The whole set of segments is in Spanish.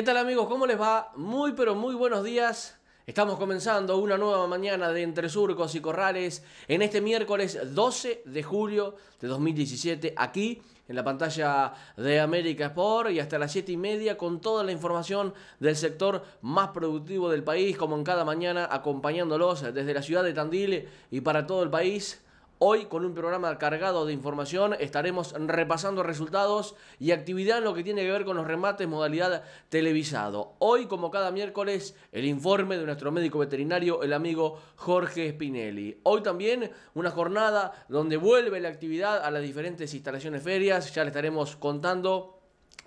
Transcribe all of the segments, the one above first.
¿Qué tal amigos? ¿Cómo les va? Muy pero muy buenos días. Estamos comenzando una nueva mañana de Entre Surcos y Corrales en este miércoles 12 de julio de 2017 aquí en la pantalla de América Sport y hasta las 7 y media con toda la información del sector más productivo del país como en cada mañana acompañándolos desde la ciudad de Tandil y para todo el país Hoy con un programa cargado de información estaremos repasando resultados y actividad en lo que tiene que ver con los remates modalidad televisado. Hoy como cada miércoles el informe de nuestro médico veterinario el amigo Jorge Spinelli. Hoy también una jornada donde vuelve la actividad a las diferentes instalaciones ferias. Ya le estaremos contando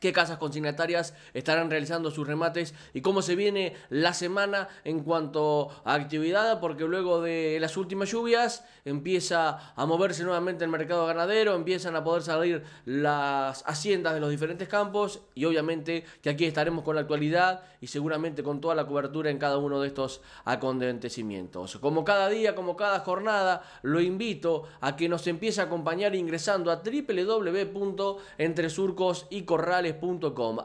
qué casas consignatarias estarán realizando sus remates y cómo se viene la semana en cuanto a actividad, porque luego de las últimas lluvias empieza a moverse nuevamente el mercado ganadero, empiezan a poder salir las haciendas de los diferentes campos y obviamente que aquí estaremos con la actualidad y seguramente con toda la cobertura en cada uno de estos acontecimientos. Como cada día, como cada jornada, lo invito a que nos empiece a acompañar ingresando a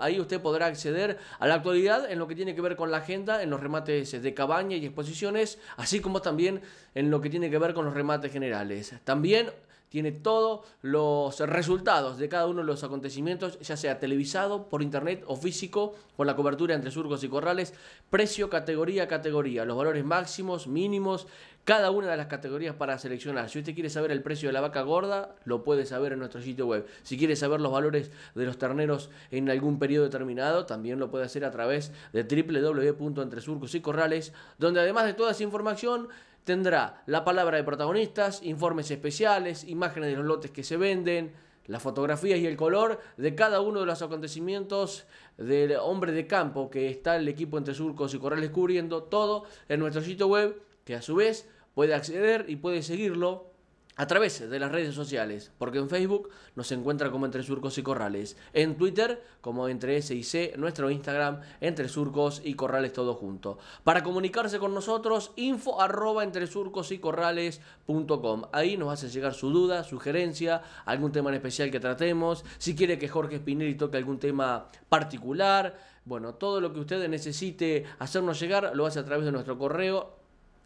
Ahí usted podrá acceder a la actualidad en lo que tiene que ver con la agenda, en los remates de cabaña y exposiciones, así como también en lo que tiene que ver con los remates generales. También tiene todos los resultados de cada uno de los acontecimientos, ya sea televisado, por internet o físico, con la cobertura entre surcos y corrales, precio, categoría, categoría, los valores máximos, mínimos, cada una de las categorías para seleccionar. Si usted quiere saber el precio de la vaca gorda, lo puede saber en nuestro sitio web. Si quiere saber los valores de los terneros en algún periodo determinado, también lo puede hacer a través de www.entresurcos y corrales, donde además de toda esa información tendrá la palabra de protagonistas, informes especiales, imágenes de los lotes que se venden, las fotografías y el color de cada uno de los acontecimientos del hombre de campo que está el equipo entre surcos y corrales cubriendo todo en nuestro sitio web, que a su vez puede acceder y puede seguirlo a través de las redes sociales, porque en Facebook nos encuentra como Entre Surcos y Corrales, en Twitter como Entre S y C, nuestro Instagram Entre Surcos y Corrales todo junto. Para comunicarse con nosotros, info arroba entre surcos y corrales.com. Ahí nos hace llegar su duda, sugerencia, algún tema en especial que tratemos, si quiere que Jorge Spinelli toque algún tema particular, bueno, todo lo que usted necesite hacernos llegar lo hace a través de nuestro correo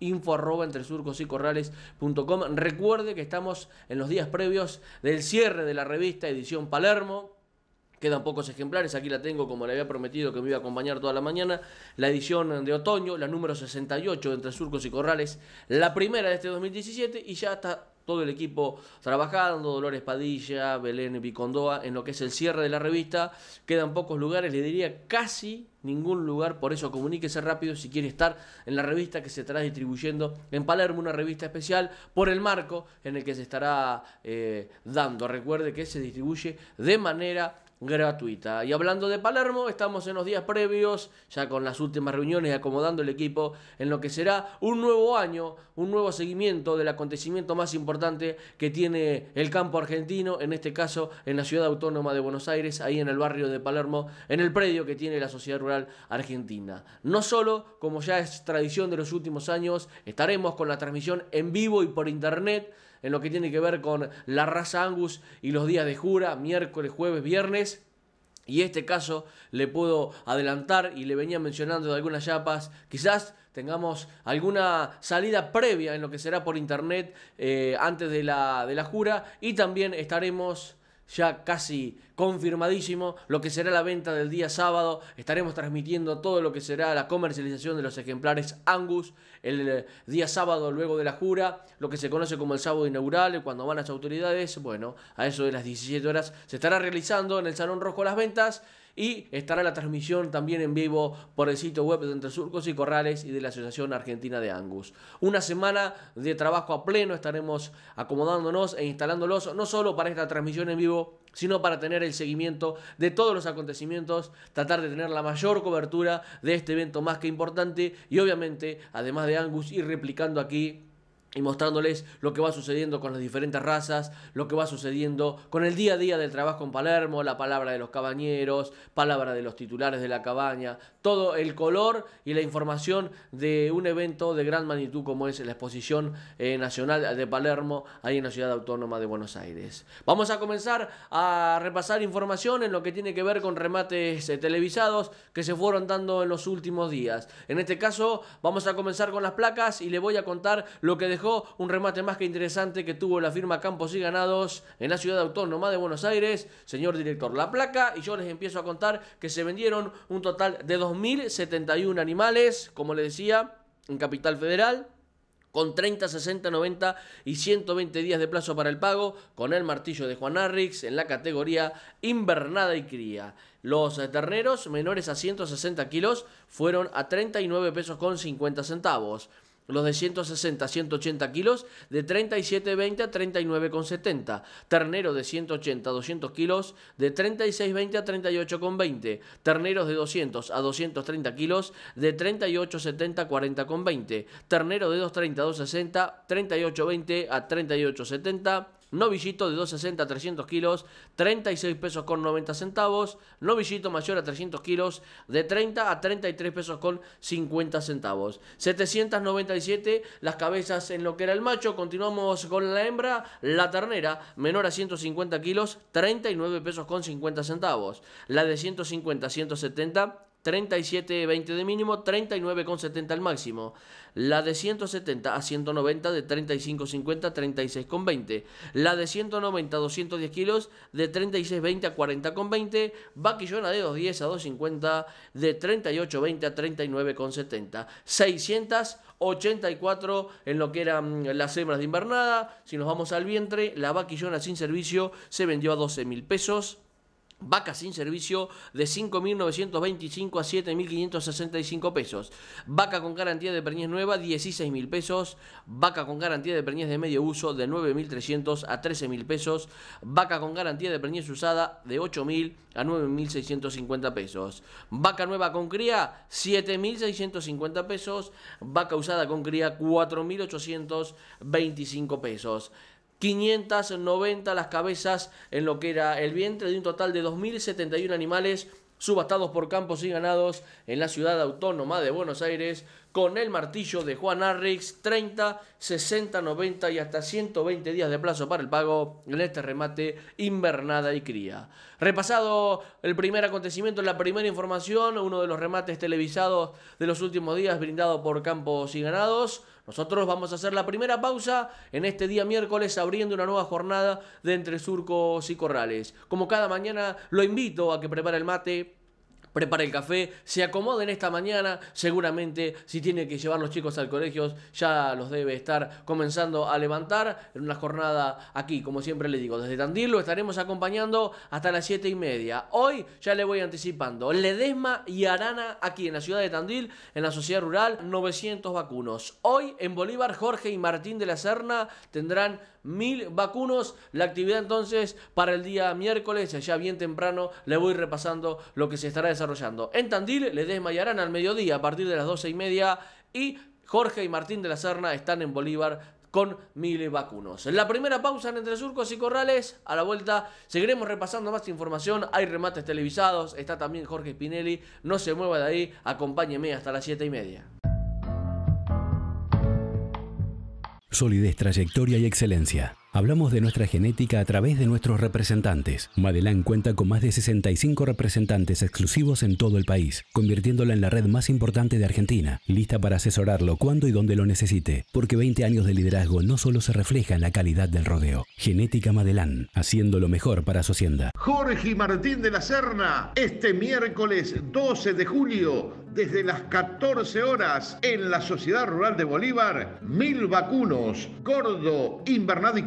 info arroba entre surcos y corrales.com. Recuerde que estamos en los días previos del cierre de la revista Edición Palermo. Quedan pocos ejemplares, aquí la tengo como le había prometido que me iba a acompañar toda la mañana. La edición de otoño, la número 68 de Entre Surcos y Corrales, la primera de este 2017 y ya está todo el equipo trabajando, Dolores Padilla, Belén Vicondoa, en lo que es el cierre de la revista. Quedan pocos lugares, le diría casi ningún lugar, por eso comuníquese rápido si quiere estar en la revista que se estará distribuyendo en Palermo, una revista especial por el marco en el que se estará eh, dando. Recuerde que se distribuye de manera gratuita. Y hablando de Palermo, estamos en los días previos, ya con las últimas reuniones acomodando el equipo en lo que será un nuevo año, un nuevo seguimiento del acontecimiento más importante que tiene el campo argentino, en este caso en la ciudad autónoma de Buenos Aires, ahí en el barrio de Palermo, en el predio que tiene la Sociedad Rural Argentina. No solo, como ya es tradición de los últimos años, estaremos con la transmisión en vivo y por internet, en lo que tiene que ver con la raza Angus y los días de jura, miércoles, jueves, viernes. Y este caso le puedo adelantar y le venía mencionando de algunas chapas, quizás tengamos alguna salida previa en lo que será por internet eh, antes de la, de la jura y también estaremos ya casi confirmadísimo lo que será la venta del día sábado. Estaremos transmitiendo todo lo que será la comercialización de los ejemplares Angus el eh, día sábado luego de la jura, lo que se conoce como el sábado inaugural, cuando van las autoridades. Bueno, a eso de las 17 horas se estará realizando en el Salón Rojo las ventas y estará la transmisión también en vivo por el sitio web de Entre Surcos y Corrales y de la Asociación Argentina de Angus. Una semana de trabajo a pleno, estaremos acomodándonos e instalándolos no solo para esta transmisión en vivo, sino para tener el seguimiento de todos los acontecimientos, tratar de tener la mayor cobertura de este evento más que importante y obviamente, además de Angus, ir replicando aquí y mostrándoles lo que va sucediendo con las diferentes razas, lo que va sucediendo con el día a día del trabajo en Palermo, la palabra de los cabañeros, palabra de los titulares de la cabaña, todo el color y la información de un evento de gran magnitud como es la exposición eh, nacional de Palermo, ahí en la ciudad autónoma de Buenos Aires. Vamos a comenzar a repasar información en lo que tiene que ver con remates eh, televisados que se fueron dando en los últimos días. En este caso vamos a comenzar con las placas y le voy a contar lo que dejó un remate más que interesante que tuvo la firma Campos y Ganados en la ciudad autónoma de Buenos Aires. Señor director, la placa, y yo les empiezo a contar que se vendieron un total de 2.071 animales, como les decía, en Capital Federal con 30, 60, 90 y 120 días de plazo para el pago, con el martillo de Juan Arrix en la categoría invernada y cría. Los terneros menores a 160 kilos fueron a 39 pesos con 50 centavos los de 160 a 180 kilos de 37,20 a 39,70. Ternero de 180 a 200 kilos de 36,20 a 38,20. Terneros de 200 a 230 kilos de 38,70 a 40,20. Ternero de 230 a 260, 38,20 a 38,70 novillito de 260 a 300 kilos, 36 pesos con 90 centavos, novillito mayor a 300 kilos, de 30 a 33 pesos con 50 centavos. 797 las cabezas en lo que era el macho, continuamos con la hembra, la ternera, menor a 150 kilos, 39 pesos con 50 centavos. La de 150 a 170 37,20 de mínimo, 39,70 al máximo. La de 170 a 190 de 35,50 a 36,20. La de 190 a 210 kilos de 36,20 a 40,20. Vaquillona de 210 a 250 de 38,20 a 39,70. 684 en lo que eran las hembras de invernada. Si nos vamos al vientre, la vaquillona sin servicio se vendió a 12 mil pesos. Vaca sin servicio de 5.925 a 7.565 pesos. Vaca con garantía de perñez nueva 16.000 pesos. Vaca con garantía de perñez de medio uso de 9.300 a 13.000 pesos. Vaca con garantía de perñez usada de 8.000 a 9.650 pesos. Vaca nueva con cría 7.650 pesos. Vaca usada con cría 4.825 pesos. 590 las cabezas en lo que era el vientre de un total de 2.071 animales subastados por campos y ganados en la ciudad autónoma de Buenos Aires con el martillo de Juan Arrix, 30, 60, 90 y hasta 120 días de plazo para el pago en este remate invernada y cría. Repasado el primer acontecimiento, la primera información, uno de los remates televisados de los últimos días brindado por Campos y Ganados. Nosotros vamos a hacer la primera pausa en este día miércoles abriendo una nueva jornada de entre surcos y corrales. Como cada mañana lo invito a que prepare el mate, prepare el café, se acomoden esta mañana, seguramente si tiene que llevar los chicos al colegio ya los debe estar comenzando a levantar en una jornada aquí, como siempre le digo, desde Tandil lo estaremos acompañando hasta las 7 y media. Hoy ya le voy anticipando, Ledesma y Arana aquí en la ciudad de Tandil, en la sociedad rural, 900 vacunos. Hoy en Bolívar, Jorge y Martín de la Serna tendrán mil vacunos. La actividad entonces para el día miércoles, ya bien temprano, le voy repasando lo que se estará desarrollando. En Tandil, les desmayarán al mediodía a partir de las doce y media y Jorge y Martín de la Serna están en Bolívar con mil vacunos. La primera pausa en Entre Surcos y Corrales, a la vuelta seguiremos repasando más información, hay remates televisados, está también Jorge Spinelli, no se mueva de ahí, acompáñeme hasta las siete y media. solidez, trayectoria y excelencia. Hablamos de nuestra genética a través de nuestros representantes. Madelán cuenta con más de 65 representantes exclusivos en todo el país, convirtiéndola en la red más importante de Argentina, lista para asesorarlo cuando y donde lo necesite, porque 20 años de liderazgo no solo se refleja en la calidad del rodeo. Genética Madelán, haciendo lo mejor para su hacienda. Jorge Martín de la Serna, este miércoles 12 de julio, desde las 14 horas, en la Sociedad Rural de Bolívar, mil vacunos, gordo, invernado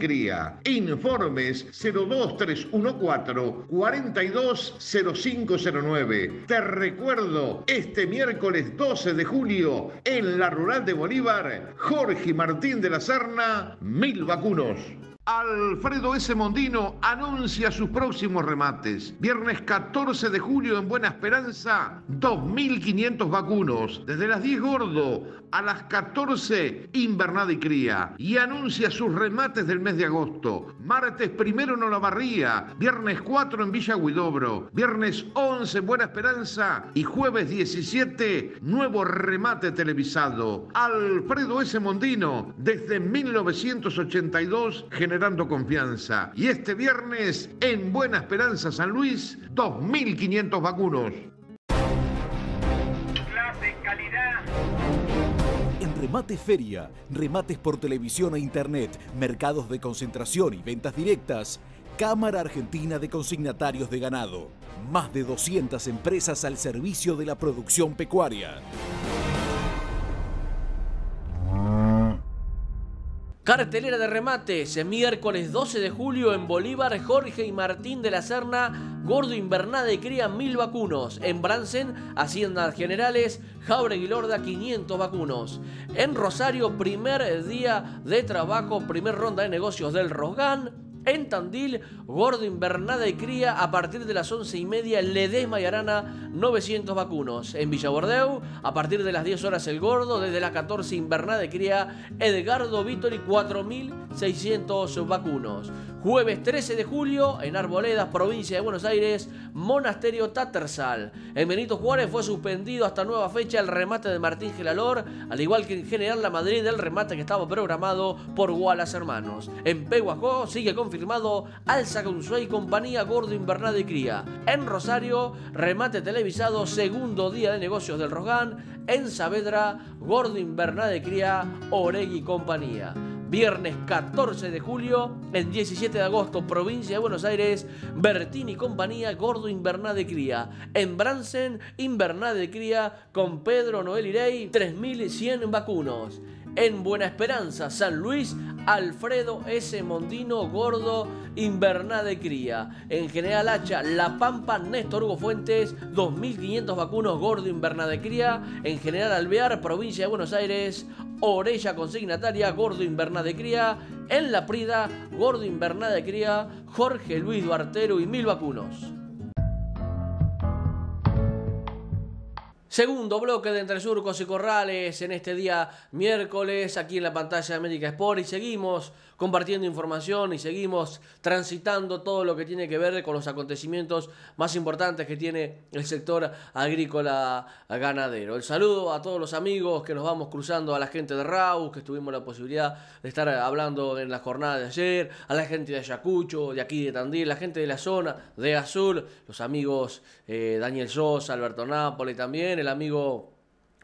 Informes 02314 420509. Te recuerdo, este miércoles 12 de julio, en la Rural de Bolívar, Jorge Martín de la Serna, mil vacunos. Alfredo S. Mondino anuncia sus próximos remates. Viernes 14 de julio en Buena Esperanza, 2.500 vacunos. Desde las 10 Gordo a las 14 Invernada y Cría. Y anuncia sus remates del mes de agosto. Martes primero en Olavarría, viernes 4 en Villa Huidobro, viernes 11 en Buena Esperanza y jueves 17 nuevo remate televisado. Alfredo S. Mondino, desde 1982, generando confianza. Y este viernes en Buena Esperanza San Luis, 2.500 vacunos. Remate Feria, remates por televisión e internet, mercados de concentración y ventas directas. Cámara Argentina de Consignatarios de Ganado. Más de 200 empresas al servicio de la producción pecuaria. Cartelera de remates, miércoles 12 de julio en Bolívar, Jorge y Martín de la Serna, Gordo Invernada y Cría mil vacunos. En Bransen, Haciendas Generales, Jauregui Lorda 500 vacunos. En Rosario, primer día de trabajo, primer ronda de negocios del Rosgan. En Tandil, Gordo Invernada y Cría a partir de las 11 y media, Ledesma y Arana 900 vacunos. En Villabordeu, a partir de las 10 horas El Gordo, desde las 14 Invernada y Cría, Edgardo Vítori 4600 vacunos. Jueves 13 de julio, en Arboledas, provincia de Buenos Aires, Monasterio Tattersall. En Benito Juárez fue suspendido hasta nueva fecha el remate de Martín Gelalor, al igual que en General La Madrid el remate que estaba programado por Wallace Hermanos. En Pehuajó sigue confirmado Alza Consuey y compañía Gordo Invernada y Cría. En Rosario, remate televisado, segundo día de negocios del Rogán. En Saavedra, Gordo Invernada y Cría, Oregui y compañía viernes 14 de julio, el 17 de agosto, provincia de Buenos Aires, Bertini compañía, Gordo Invernada de Cría. En Bransen, Invernada de Cría, con Pedro Noel Irey, 3100 vacunos. En Buena Esperanza, San Luis, Alfredo S. Mondino, Gordo, Invernada de Cría. En General Hacha, La Pampa, Néstor Hugo Fuentes, 2.500 vacunos, Gordo, Invernada de Cría. En General Alvear, provincia de Buenos Aires, Orella consignataria, Gordo Invernada de Cría. En La Prida, Gordo Invernada de Cría, Jorge Luis Duartero y mil vacunos. Segundo bloque de Entre Surcos y Corrales en este día miércoles aquí en la pantalla de América Sport y seguimos compartiendo información y seguimos transitando todo lo que tiene que ver con los acontecimientos más importantes que tiene el sector agrícola ganadero. El saludo a todos los amigos que nos vamos cruzando, a la gente de Raus, que tuvimos la posibilidad de estar hablando en la jornada de ayer, a la gente de Ayacucho, de aquí de Tandil, la gente de la zona de Azul, los amigos eh, Daniel Sosa, Alberto Nápoli también, el amigo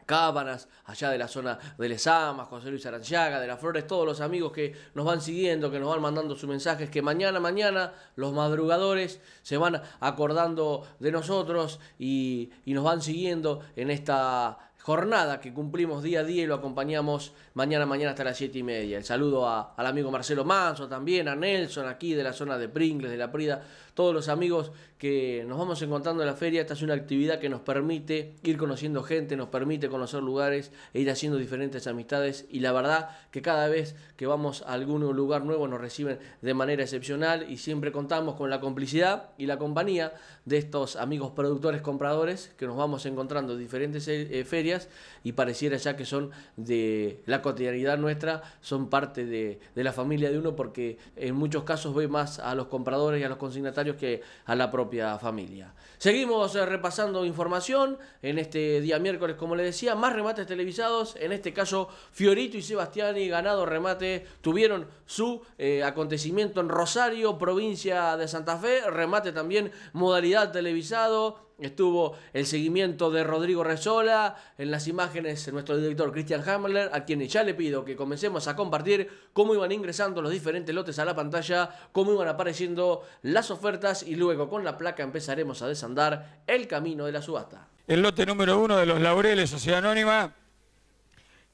Cábanas, allá de la zona de Lesamas, José Luis Aranciaga, de las Flores, todos los amigos que nos van siguiendo, que nos van mandando sus mensajes, que mañana, mañana los madrugadores se van acordando de nosotros y, nos van siguiendo en esta jornada que cumplimos día a día y lo acompañamos mañana mañana hasta las 7 y media. El saludo al amigo Marcelo Manso también, a Nelson aquí de la zona de Pringles, de la Prida, todos los amigos que nos vamos encontrando en la feria. Esta es una actividad que nos permite ir conociendo gente, nos permite conocer lugares e ir haciendo diferentes amistades y la verdad que cada vez que vamos a algún lugar nuevo nos reciben de manera excepcional y siempre contamos con la complicidad y la compañía de estos amigos productores compradores que nos vamos encontrando en diferentes eh, ferias y pareciera ya que son de la cotidianidad nuestra, son parte de, de la familia de uno porque en muchos casos ve más a los compradores y a los consignatarios que a la propia familia. Seguimos eh, repasando información en este día miércoles, como les decía, más remates televisados, en este caso Fiorito y Sebastiani, ganado remate, tuvieron su eh, acontecimiento en Rosario, provincia de Santa Fe, remate también modalidad televisado, Estuvo el seguimiento de Rodrigo Rezola, en las imágenes nuestro director Christian Hammerler, a quien ya le pido que comencemos a compartir cómo iban ingresando los diferentes lotes a la pantalla, cómo iban apareciendo las ofertas y luego con la placa empezaremos a desandar el camino de la subasta. El lote número uno de los Laureles, Sociedad Anónima,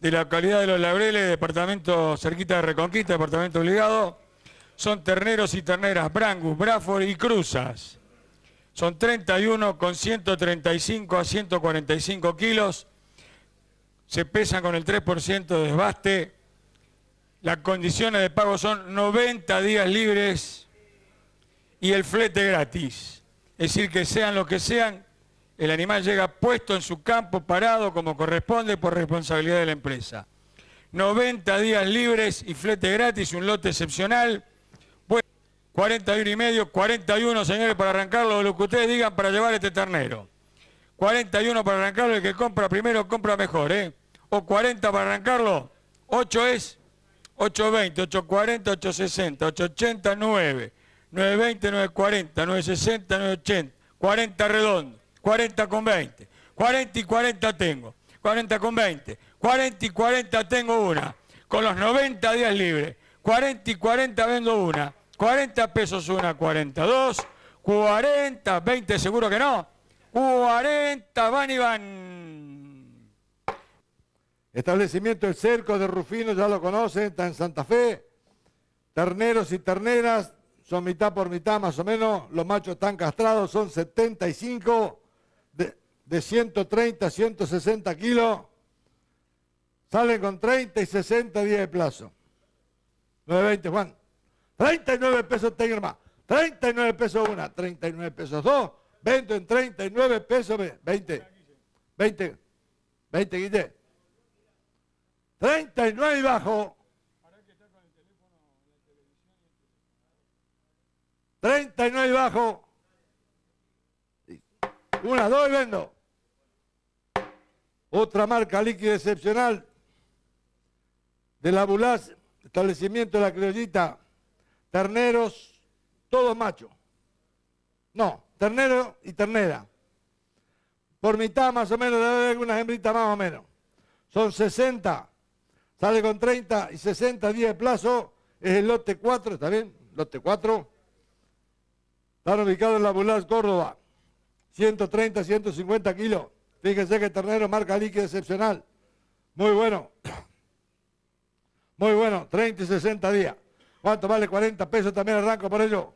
de la localidad de los Laureles, departamento cerquita de Reconquista, departamento obligado, son terneros y terneras Brangus, Braford y Cruzas. Son 31 con 135 a 145 kilos. Se pesan con el 3% de desbaste. Las condiciones de pago son 90 días libres y el flete gratis. Es decir, que sean lo que sean, el animal llega puesto en su campo, parado como corresponde por responsabilidad de la empresa. 90 días libres y flete gratis, un lote excepcional. 41 y medio, 41 señores para arrancarlo, lo que ustedes digan para llevar este ternero. 41 para arrancarlo, el que compra primero compra mejor, ¿eh? O 40 para arrancarlo, 8 es 820, 840, 860, 880, 9. 920, 940, 960, 980, 40 redondo, 40 con 20, 40 y 40 tengo, 40 con 20, 40 y 40 tengo una, con los 90 días libres, 40 y 40 vendo una, 40 pesos una, 42, 40, 20 seguro que no, 40 van y van. Establecimiento El Cerco de Rufino, ya lo conocen, está en Santa Fe. Terneros y terneras, son mitad por mitad más o menos. Los machos están castrados, son 75 de, de 130 a 160 kilos. Salen con 30 y 60 días de plazo. 920, Juan. 39 pesos tengo hermano. 39 pesos una, 39 pesos dos. Vendo en 39 pesos 20. 20. 20, Guille. 39 y bajo. 39 y bajo. Una, dos y vendo. Otra marca líquida excepcional de la Bulás, establecimiento de la criollita, terneros, todos machos. No, ternero y ternera. Por mitad más o menos, debe haber algunas hembritas más o menos. Son 60, sale con 30 y 60 días de plazo, es el lote 4, ¿está bien? Lote 4. Están ubicados en la Bulás, Córdoba. 130, 150 kilos. Fíjense que ternero marca líquida excepcional. Muy bueno. Muy bueno, 30 y 60 días. ¿Cuánto vale 40 pesos? También arranco por ello.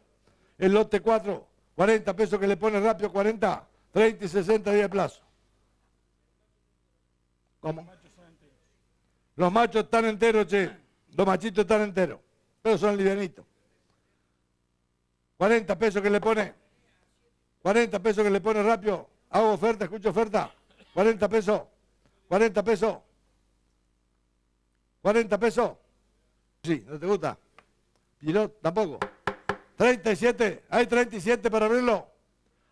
El lote 4, 40 pesos que le pone rápido, 40, 30 y 60 días de plazo. ¿Cómo? Los machos están enteros, che. Los machitos están enteros. Pero son livianitos. 40 pesos que le pone. 40 pesos que le pone rápido. Hago oferta, escucho oferta. 40 pesos. 40 pesos. 40 pesos. Sí, ¿no te gusta? Pilot, tampoco. 37. Hay 37 para abrirlo.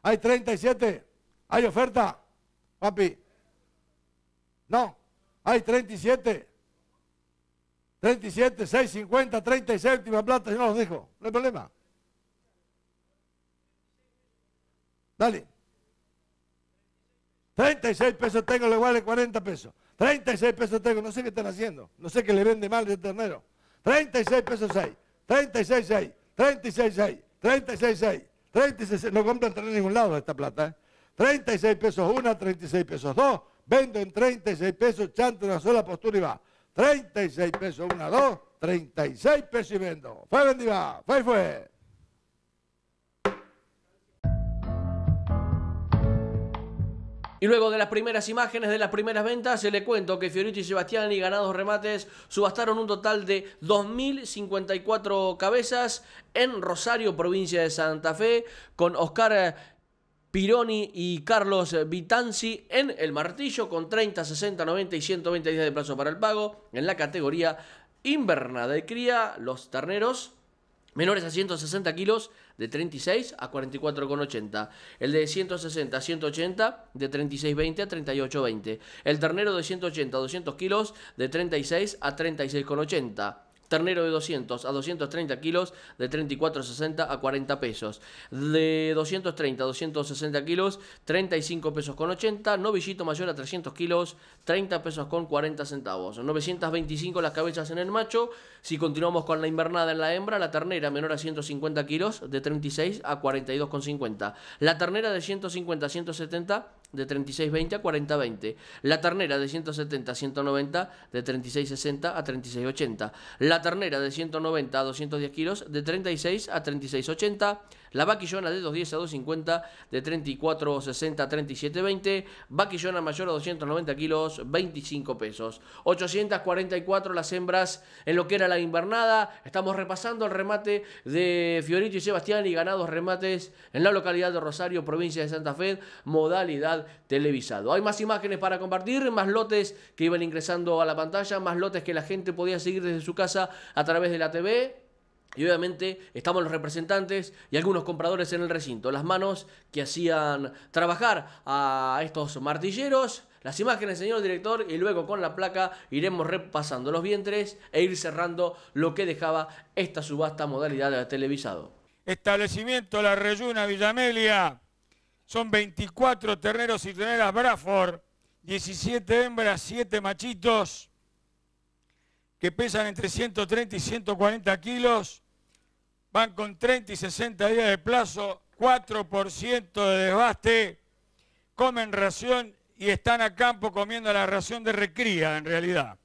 Hay 37. Hay oferta. Papi. No. Hay 37. 37, 650, 36, última plata. Yo no los dejo. No hay problema. Dale. 36 pesos tengo, le vale 40 pesos. 36 pesos tengo, no sé qué están haciendo. No sé qué le vende mal de ternero. 36 pesos 6. 36 6. 36 6. 36 6. 36 6. No compran en ningún lado esta plata. ¿eh? 36 pesos una, 36 pesos dos. Vendo en 36 pesos, chanto una sola postura y va. 36 pesos una, dos. 36 pesos y vendo. Fue vendiva. Fue fue. Y luego de las primeras imágenes de las primeras ventas, se le cuento que Fiorito y Sebastián y ganados remates subastaron un total de 2.054 cabezas en Rosario, provincia de Santa Fe, con Oscar Pironi y Carlos Vitanzi en el martillo con 30, 60, 90 y 120 días de plazo para el pago. En la categoría invernada de cría, los terneros menores a 160 kilos de 36 a 44,80. El de 160 a 180 de 36,20 a 38,20. El ternero de 180 a 200 kilos de 36 a 36,80. Ternero de 200 a 230 kilos de 34,60 a 40 pesos. De 230 a 260 kilos, 35 pesos con 80. Novillito mayor a 300 kilos, 30 pesos con 40 centavos. 925 las cabezas en el macho. Si continuamos con la invernada en la hembra, la ternera menor a 150 kilos, de 36 a 42,50. La ternera de 150 a 170 de 36.20 a 40.20. La ternera de 170 a 190 de 36.60 a 36.80. La ternera de 190 a 210 kilos de 36 a 36.80. La vaquillona de 210 a 250 de 34.60 a 37.20. Vaquillona mayor a 290 kilos, 25 pesos. 844 las hembras en lo que era la invernada. Estamos repasando el remate de Fiorito y Sebastián y ganados remates en la localidad de Rosario, provincia de Santa Fe, modalidad televisado. Hay más imágenes para compartir, más lotes que iban ingresando a la pantalla, más lotes que la gente podía seguir desde su casa a través de la TV. Y obviamente estamos los representantes y algunos compradores en el recinto. Las manos que hacían trabajar a estos martilleros. Las imágenes, señor director, y luego con la placa iremos repasando los vientres e ir cerrando lo que dejaba esta subasta modalidad de televisado. Establecimiento La Reyuna Villamelia. Son 24 terneros y terneras Braford, 17 hembras, 7 machitos que pesan entre 130 y 140 kilos, van con 30 y 60 días de plazo, 4% de desbaste, comen ración y están a campo comiendo la ración de recría en realidad.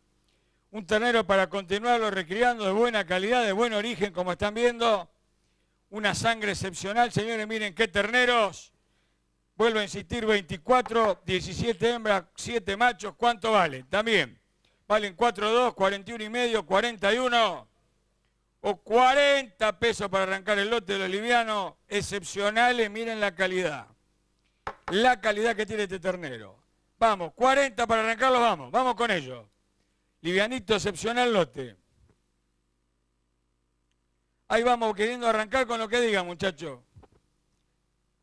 Un ternero para continuarlo recriando de buena calidad, de buen origen, como están viendo. Una sangre excepcional, señores, miren qué terneros. Vuelvo a insistir, 24, 17 hembras, 7 machos, ¿cuánto vale? También. Valen 4,2, 41 y medio, 41 o 40 pesos para arrancar el lote de los livianos. Excepcionales, miren la calidad. La calidad que tiene este ternero. Vamos, 40 para arrancarlos, vamos, vamos con ellos. Livianito, excepcional lote. Ahí vamos queriendo arrancar con lo que diga, muchachos.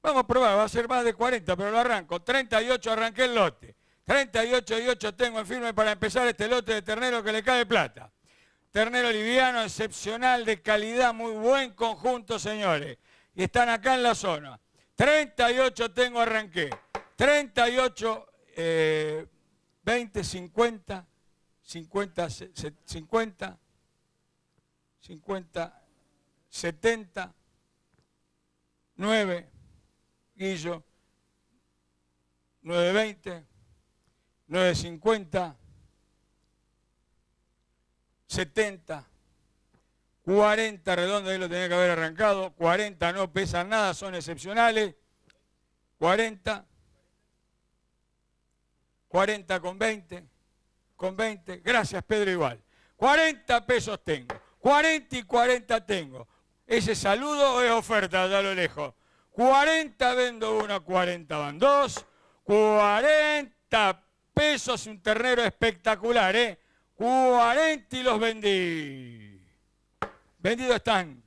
Vamos a probar, va a ser más de 40, pero lo arranco. 38 arranqué el lote. 38 y 8 tengo en firme para empezar este lote de ternero que le cae plata. Ternero liviano, excepcional, de calidad, muy buen conjunto, señores. Y están acá en la zona. 38 tengo, arranqué. 38, 20, 50, 50, 50, 50, 70, 9, Guillo, 920, 950, 70, 40 redondo, ahí lo tenía que haber arrancado, 40 no pesan nada, son excepcionales, 40, 40 con 20, con 20, gracias Pedro igual, 40 pesos tengo, 40 y 40 tengo, ese saludo es oferta, ya lo lejos, 40 vendo una, 40 van dos, 40 pesos un ternero espectacular, ¿eh? 40 y los vendí. Vendidos están.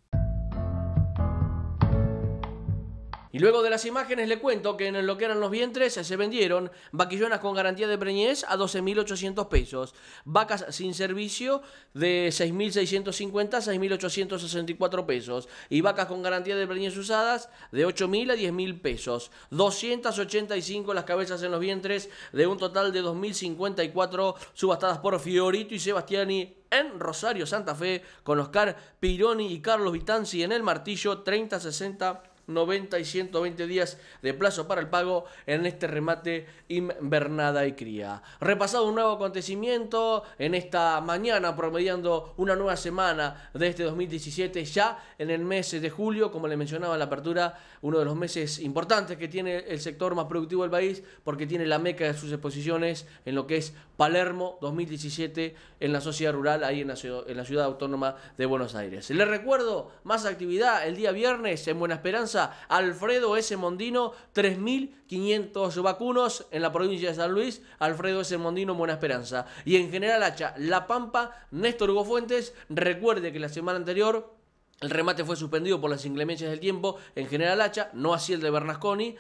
Y luego de las imágenes le cuento que en lo que eran los vientres se vendieron vaquillonas con garantía de preñez a 12.800 pesos, vacas sin servicio de 6.650 a 6.864 pesos y vacas con garantía de preñez usadas de 8.000 a 10.000 pesos. 285 las cabezas en los vientres de un total de 2.054 subastadas por Fiorito y Sebastiani en Rosario, Santa Fe, con Oscar Pironi y Carlos Vitanzi en el martillo 30-60 90 y 120 días de plazo para el pago en este remate invernada y cría. Repasado un nuevo acontecimiento en esta mañana, promediando una nueva semana de este 2017, ya en el mes de julio, como le mencionaba en la apertura, uno de los meses importantes que tiene el sector más productivo del país, porque tiene la meca de sus exposiciones en lo que es Palermo 2017 en la sociedad rural, ahí en la, ciudad, en la ciudad autónoma de Buenos Aires. Les recuerdo, más actividad el día viernes en Buena Esperanza, Alfredo S. Mondino, 3.500 vacunos en la provincia de San Luis, Alfredo S. Mondino, Buena Esperanza. Y en General Hacha, La Pampa, Néstor Hugo Fuentes, recuerde que la semana anterior el remate fue suspendido por las inclemencias del tiempo en General Hacha, no así el de Bernasconi.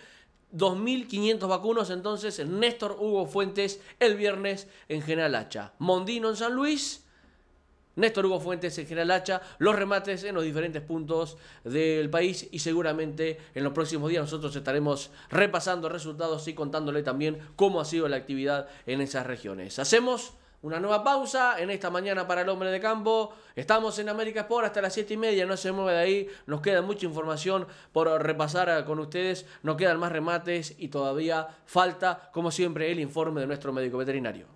2.500 vacunos entonces Néstor Hugo Fuentes el viernes en General Hacha. Mondino en San Luis. Néstor Hugo Fuentes en General Hacha, los remates en los diferentes puntos del país y seguramente en los próximos días nosotros estaremos repasando resultados y contándole también cómo ha sido la actividad en esas regiones. Hacemos una nueva pausa en esta mañana para el hombre de campo. Estamos en América Sport hasta las 7 y media, no se mueve de ahí. Nos queda mucha información por repasar con ustedes. Nos quedan más remates y todavía falta, como siempre, el informe de nuestro médico veterinario.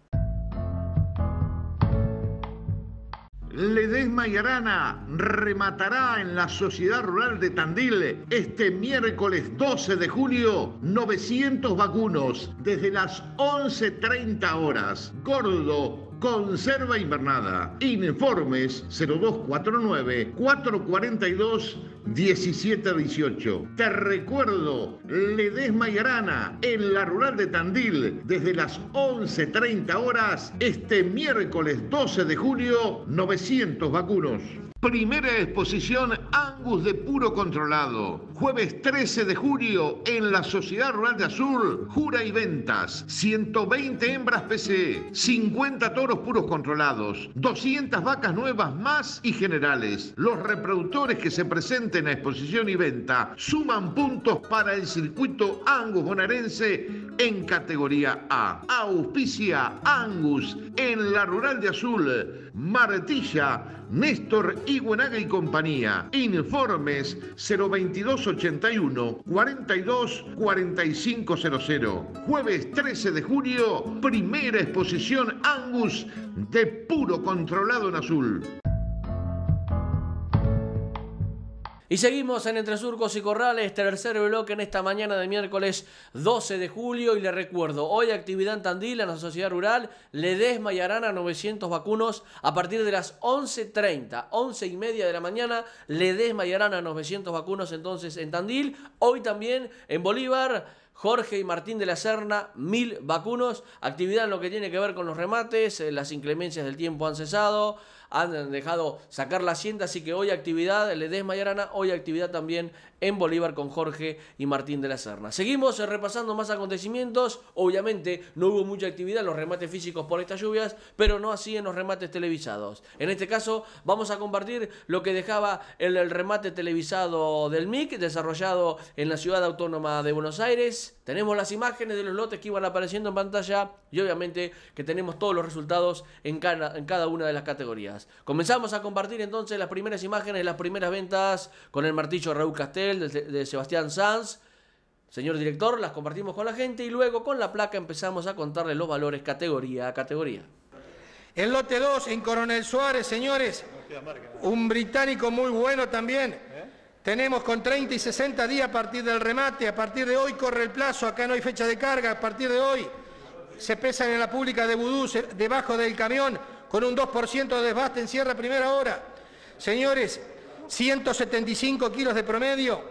Ledesma y Arana rematará en la Sociedad Rural de Tandil este miércoles 12 de julio 900 vacunos desde las 11.30 horas. Gordo Conserva Invernada. Informes 0249 442 1718. Te recuerdo, Ledesma y Arana en la rural de Tandil desde las 11.30 horas este miércoles 12 de julio 900 vacunos. Primera exposición Angus de puro controlado. Jueves 13 de julio en la Sociedad Rural de Azul, jura y ventas. 120 hembras PC, 50 toros puros controlados, 200 vacas nuevas más y generales. Los reproductores que se presenten a exposición y venta suman puntos para el circuito Angus bonaerense en categoría A. Auspicia Angus en la Rural de Azul. Martilla Néstor Iguenaga y compañía. Informes 02281 42 4500. Jueves 13 de junio, primera exposición Angus de puro controlado en azul. Y seguimos en Entre Surcos y Corrales, tercer bloque en esta mañana de miércoles 12 de julio. Y le recuerdo, hoy actividad en Tandil, en la sociedad rural, Ledesma y Arana 900 vacunos a partir de las 11.30, 11 y media de la mañana. Ledesma y Arana 900 vacunos entonces en Tandil. Hoy también en Bolívar. Jorge y Martín de la Serna, mil vacunos. Actividad en lo que tiene que ver con los remates, eh, las inclemencias del tiempo han cesado han dejado sacar la hacienda, así que hoy actividad, Ledesma y Arana, hoy actividad también en Bolívar con Jorge y Martín de la Serna. Seguimos repasando más acontecimientos, obviamente no hubo mucha actividad en los remates físicos por estas lluvias, pero no así en los remates televisados. En este caso vamos a compartir lo que dejaba el, el remate televisado del MIC, desarrollado en la ciudad autónoma de Buenos Aires. Tenemos las imágenes de los lotes que iban apareciendo en pantalla y obviamente que tenemos todos los resultados en cada, en cada una de las categorías. Comenzamos a compartir entonces las primeras imágenes, las primeras ventas con el martillo Raúl Castel de, Sebastián Sanz. Señor director, las compartimos con la gente y luego con la placa empezamos a contarle los valores categoría a categoría. El lote 2 en Coronel Suárez, señores. Un británico muy bueno también. Tenemos con 30 y 60 días a partir del remate. A partir de hoy corre el plazo. Acá no hay fecha de carga. A partir de hoy se pesan en la pública de Vudú debajo del camión con un 2% de desbaste en Sierra Primera Hora. Señores, 175 kilos de promedio,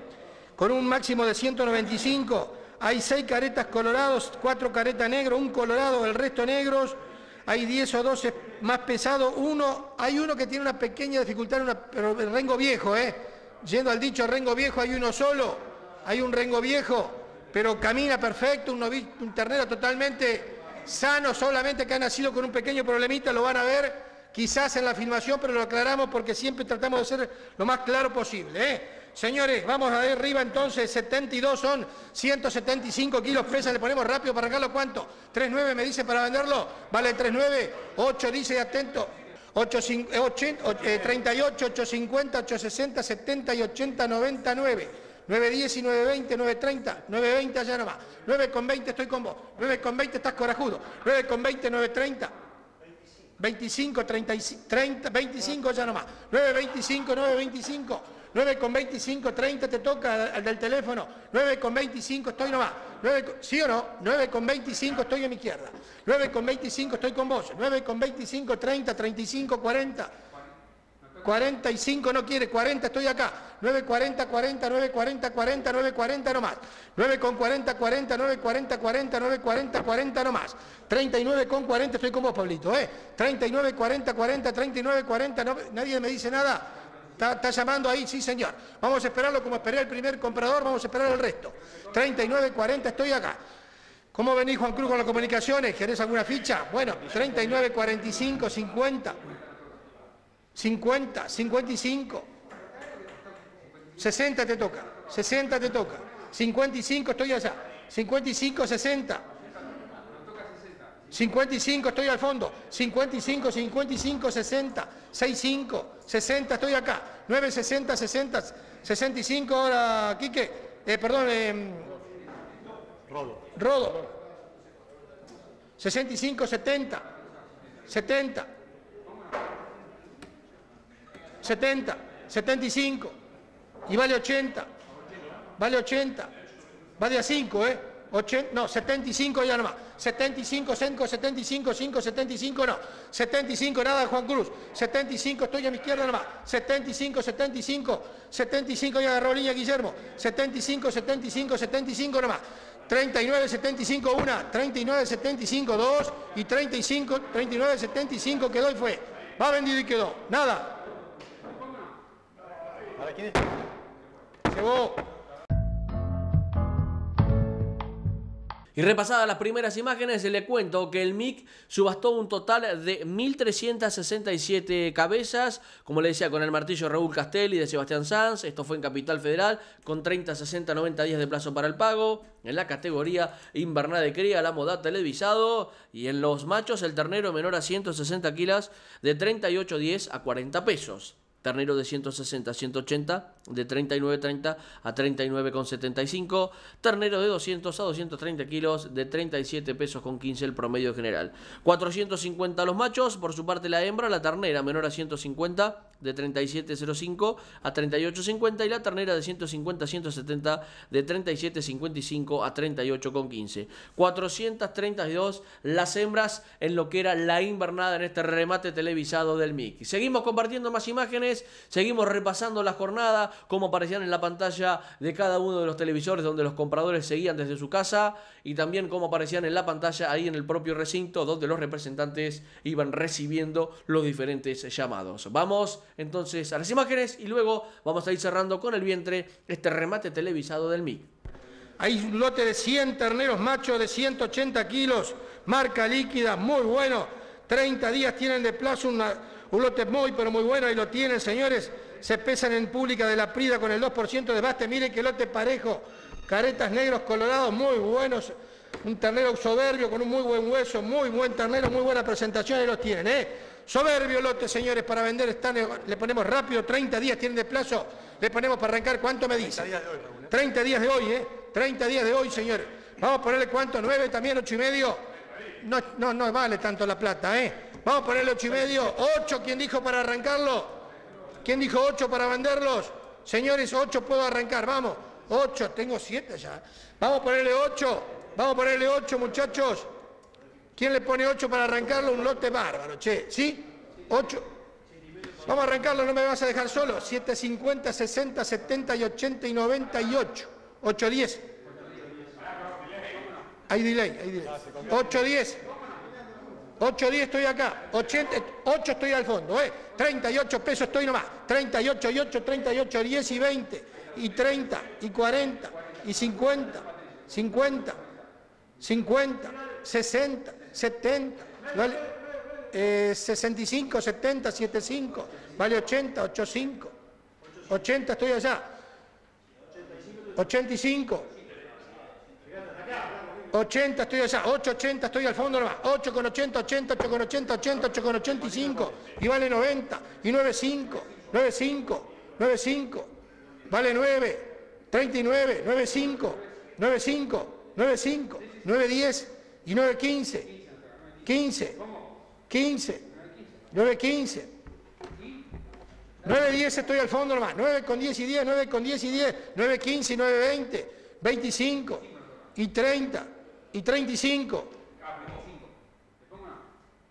con un máximo de 195. Hay 6 caretas colorados, 4 caretas negros, un colorado, el resto negros. Hay 10 o 12 más pesados. Uno, hay uno que tiene una pequeña dificultad, pero el rengo viejo, ¿eh? Yendo al dicho rengo viejo, hay uno solo. Hay un rengo viejo, pero camina perfecto, un ternero totalmente sano, solamente que ha nacido con un pequeño problemita, lo van a ver quizás en la filmación, pero lo aclaramos porque siempre tratamos de ser lo más claro posible. ¿eh? Señores, vamos a ver arriba entonces, 72 son 175 kilos pesa, le ponemos rápido para arrancarlo, ¿cuánto? 3.9 me dice para venderlo, vale 3.9, 8 dice atento, 8, 38, 850, 860, 70 y 80, 99. 910 y 920, 930, 920 allá nomás. 9 con 20 estoy con vos. 9 con 20 estás corajudo. 9 con 20, 930. 25, 30, 30, 25 ya nomás. 9, 25, 9, 25. 9 con 25, 30 te toca al del teléfono. 9 con 25 estoy nomás. 9, ¿Sí o no? 9 con 25 estoy a mi izquierda. 9 con 25 estoy con vos. 9 con 25, 30, 35, 40. 45 no quiere, 40 estoy acá. 9, 40, 40, 9, 40, 40, 9, 40 no más. 9 con 40, 40, 9, 40, 40, 9, 40, 40 no más. 39 con 40 estoy con vos, Pablito, ¿eh? 39, 40, 40, 39, 40, no, nadie me dice nada. Está, está, llamando ahí, sí señor. Vamos a esperarlo como esperé el primer comprador, vamos a esperar el resto. 39, 40, estoy acá. ¿Cómo venís, Juan Cruz, con las comunicaciones? ¿Querés alguna ficha? Bueno, 39, 45, 50. 50, 55. 60 te toca, 60 te toca. 55 estoy allá. 55, 60. 55 estoy al fondo. 55, 55, 60. 65, 60 estoy acá. 9, 60, 60. 65 ahora, Quique. Eh, perdón, eh, Rodo. Rodo. 65, 70. 70. 70, 75, y vale 80, vale 80, vale a 5, ¿eh? 80, no, 75 ya nomás. 75, 5, 75, 5, 75, no. 75, nada Juan Cruz. 75, estoy a mi izquierda nomás. 75, 75, 75, ya agarró línea Guillermo. 75, 75, 75 nomás. 39, 75, 1, 39, 75, 2 y 35, 39, 75 quedó y fue. Va vendido y quedó. Nada. Y repasadas las primeras imágenes, le cuento que el MIC subastó un total de 1.367 cabezas, como le decía, con el martillo Raúl Castelli de Sebastián Sanz, esto fue en Capital Federal, con 30, 60, 90 días de plazo para el pago, en la categoría invernal de cría, la moda televisado, y en los machos el ternero menor a 160 kilos de 38.10 a 40 pesos ternero de 160 a 180, de 39.30 a 39,75, ternero de 200 a 230 kilos, de 37 pesos con 15 el promedio general. 450 los machos, por su parte la hembra, la ternera menor a 150, de 37,05 a 38,50 y la ternera de 150 a 170 de 37,55 a 38,15. 432 las hembras en lo que era la invernada en este remate televisado del MIC. Seguimos compartiendo más imágenes, seguimos repasando la jornada, como aparecían en la pantalla de cada uno de los televisores donde los compradores seguían desde su casa y también como aparecían en la pantalla ahí en el propio recinto donde los representantes iban recibiendo los diferentes llamados. Vamos entonces a las imágenes y luego vamos a ir cerrando con el vientre este remate televisado del MIC. Hay un lote de 100 terneros machos de 180 kilos, marca líquida, muy bueno. 30 días tienen de plazo un lote muy, pero muy bueno, ahí lo tienen, señores. Se pesan en pública de la Prida con el 2% de baste. Miren que lote parejo, caretas negros colorados, muy buenos. Un ternero soberbio con un muy buen hueso, muy buen ternero, muy buena presentación, ahí los tienen, ¿eh? Soberbio lote, señores, para vender. Están, le ponemos rápido, 30 días tienen de plazo. Le ponemos para arrancar, ¿cuánto me dice? 30 días de hoy, ¿eh? 30 días de hoy, señores. Vamos a ponerle cuánto, 9 también, 8 y medio. No, no, no vale tanto la plata, ¿eh? Vamos a ponerle 8 y medio. 8, ¿quién dijo para arrancarlo? ¿Quién dijo 8 para venderlos? Señores, 8 puedo arrancar, vamos. 8, tengo 7 ya. Vamos a ponerle 8. Vamos a ponerle 8, muchachos. ¿Quién le pone 8 para arrancarlo? Un lote bárbaro, che. ¿Sí? 8. Vamos a arrancarlo, no me vas a dejar solo. 7, 50, 60, 70 y 80 y 98. 8, 10. Hay delay, hay delay. 8, 10. 8, 10 estoy acá. 80, 8 estoy al fondo, ¿eh? 38 pesos estoy nomás. 38 y 8, 38, 10 y 20. Y 30 y 40 y 50. 50. 50. 60. 70, vale, eh, 65, 70, 75, vale 80, 85, 80 estoy allá, 85, 80 estoy allá, 8, 80 estoy al fondo nomás, 8 con 80, 80, 8 con 80, 80, 8 con 85, y vale 90, y 95, 95, 95, vale 9, 39, 95, 95, 95, 910 y 915. 15, 15, 9, 15. 9, 10 estoy al fondo nomás. 9 con 10 y 10, 9 con 10 y 10, 9, 15 y 9, 20, 25 y 30 y 35.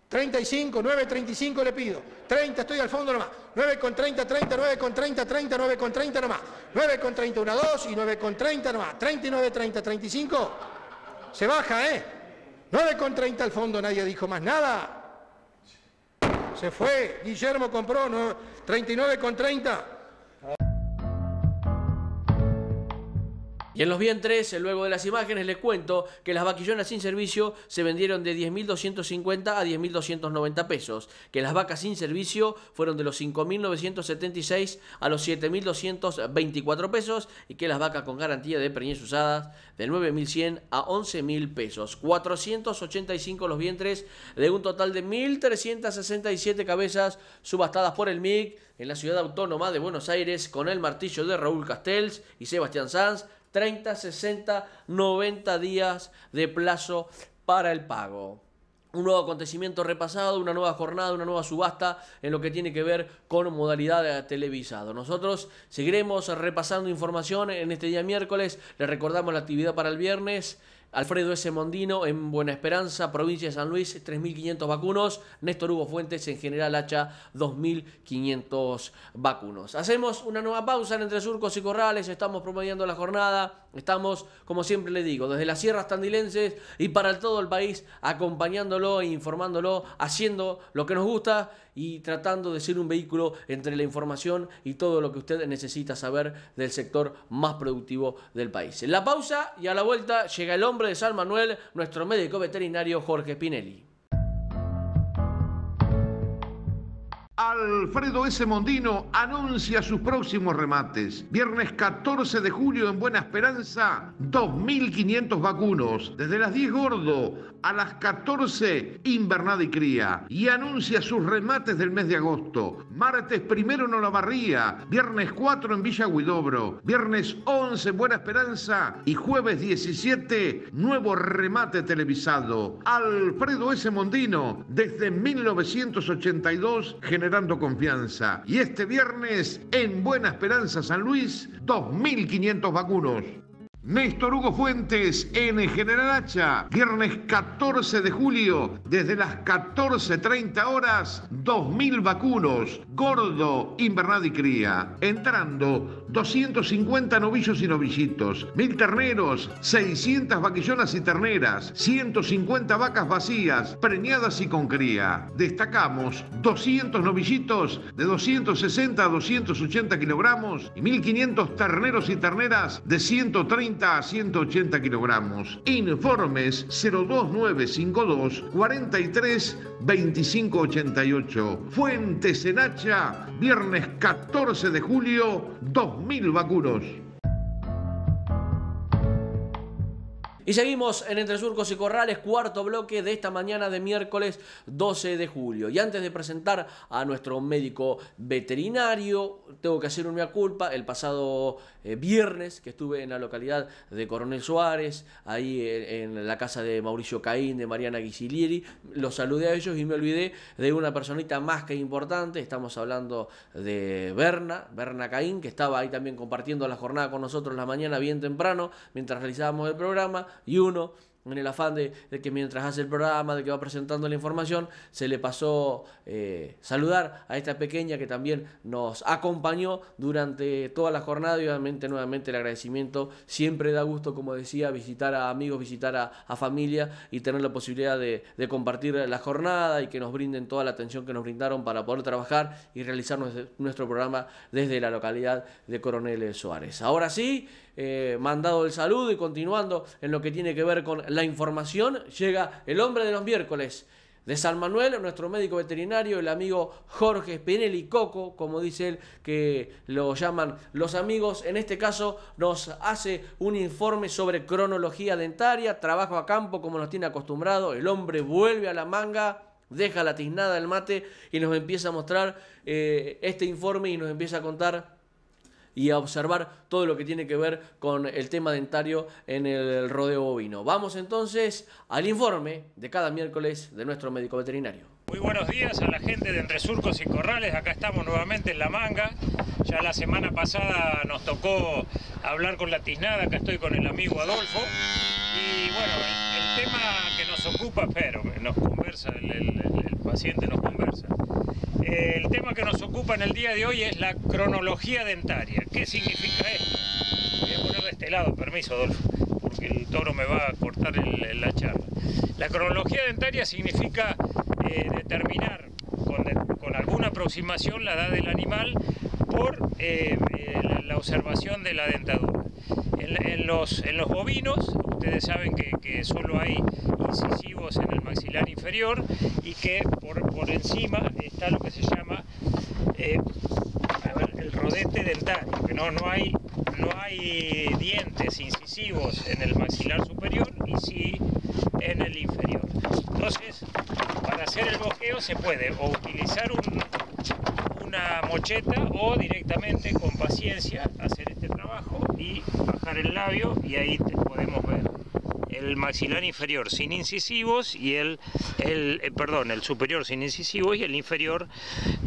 35, 9, 35 le pido. 30, estoy al fondo nomás. 9 con 30, 30, 9 con 30, 30, 9 con 30 nomás. 9 con 30, 1, 2 y 9 con 30 nomás. 39, 30, 35. Se baja, ¿eh? 9 con 30 al fondo, nadie dijo más nada. Se fue, Guillermo compró 39 con 30. Y en los vientres, luego de las imágenes, les cuento que las vaquillonas sin servicio se vendieron de 10.250 a 10.290 pesos, que las vacas sin servicio fueron de los 5.976 a los 7.224 pesos y que las vacas con garantía de preñez usadas de 9.100 a 11.000 pesos. 485 los vientres de un total de 1.367 cabezas subastadas por el MIC en la ciudad autónoma de Buenos Aires con el martillo de Raúl Castells y Sebastián Sanz 30, 60, 90 días de plazo para el pago. un nuevo acontecimiento repasado, una nueva jornada, una nueva subasta en lo que tiene que ver con modalidad televisado. Nosotros seguiremos repasando información en este día miércoles. Les recordamos la actividad para el viernes. Alfredo S. Mondino en Buena Esperanza, provincia de San Luis, 3.500 vacunos. Néstor Hugo Fuentes en General Hacha, 2.500 vacunos. Hacemos una nueva pausa en Entre Surcos y Corrales, estamos promediando la jornada, estamos, como siempre le digo, desde las sierras tandilenses y para todo el país, acompañándolo e informándolo, haciendo lo que nos gusta y tratando de ser un vehículo entre la información y todo lo que usted necesita saber del sector más productivo del país. En la pausa y a la vuelta llega el hombre de San Manuel, nuestro médico veterinario Jorge Spinelli. Alfredo S. Mondino anuncia sus próximos remates. Viernes 14 de julio en Buena Esperanza, 2.500 vacunos. Desde las 10 gordo a las 14 invernada y cría. Y anuncia sus remates del mes de agosto. Martes primero en Olavarría, viernes 4 en Villa Huidobro, viernes 11 en Buena Esperanza y jueves 17 nuevo remate televisado. Alfredo S. Mondino, desde 1982, generando confianza. Y este viernes en Buena Esperanza San Luis, 2.500 vacunos. Néstor Hugo Fuentes en General Hacha, viernes 14 de julio, desde las 14.30 horas, 2.000 vacunos, gordo, invernada y cría. Entrando, 250 novillos y novillitos, 1.000 terneros, 600 vaquillonas y terneras, 150 vacas vacías, preñadas y con cría. Destacamos 200 novillitos de 260 a 280 kilogramos y 1.500 terneros y terneras de 130 a 180 kilogramos. Informes 02952 43 25 88. Fuentes en Hacha, viernes 14 de julio, 2000 vacunos. Y seguimos en Entre Surcos y Corrales, cuarto bloque de esta mañana de miércoles 12 de julio. Y antes de presentar a nuestro médico veterinario, tengo que hacer una culpa. El pasado eh, viernes que estuve en la localidad de Coronel Suárez, ahí en, en la casa de Mauricio Caín, de Mariana Guisilieri, los saludé a ellos y me olvidé de una personita más que importante. Estamos hablando de Berna, Berna Caín, que estaba ahí también compartiendo la jornada con nosotros la mañana bien temprano, mientras realizábamos el programa y uno en el afán de, que mientras hace el programa, de que va presentando la información, se le pasó eh, saludar a esta pequeña que también nos acompañó durante toda la jornada y obviamente nuevamente el agradecimiento. Siempre da gusto, como decía, visitar a amigos, visitar a, a familia y tener la posibilidad de, de, compartir la jornada y que nos brinden toda la atención que nos brindaron para poder trabajar y realizar nuestro, nuestro programa desde la localidad de Coronel Suárez. Ahora sí, eh, mandado el saludo y continuando en lo que tiene que ver con la información, llega el hombre de los miércoles de San Manuel, nuestro médico veterinario, el amigo Jorge Spinelli Coco, como dice él, que lo llaman los amigos. En este caso nos hace un informe sobre cronología dentaria, trabajo a campo como nos tiene acostumbrado. El hombre vuelve a la manga, deja la tiznada del mate y nos empieza a mostrar eh, este informe y nos empieza a contar y a observar todo lo que tiene que ver con el tema dentario en el rodeo bovino. Vamos entonces al informe de cada miércoles de nuestro médico veterinario. Muy buenos días a la gente de Entre Surcos y Corrales, acá estamos nuevamente en La Manga. Ya la semana pasada nos tocó hablar con la tiznada, acá estoy con el amigo Adolfo. Y bueno, tema que nos ocupa, pero nos conversa, el, el, el paciente nos conversa. El tema que nos ocupa en el día de hoy es la cronología dentaria. ¿Qué significa esto? Voy a poner de este lado, permiso, Adolfo, porque el toro me va a cortar el, la charla. La cronología dentaria significa eh, determinar con, de, con, alguna aproximación la edad del animal por eh, la, la, observación de la dentadura. En, en, los, en los bovinos, ustedes saben que, solo hay incisivos en el maxilar inferior y que por, encima está lo que se llama eh, el rodete dentario, que no, no, hay, no hay dientes incisivos en el maxilar superior y sí en el inferior. Entonces, para hacer el bosqueo se puede o utilizar un, una mocheta o directamente con paciencia hacer este trabajo y bajar el labio y ahí podemos ver el maxilar inferior sin incisivos y el, el eh, perdón, el superior sin incisivos y el inferior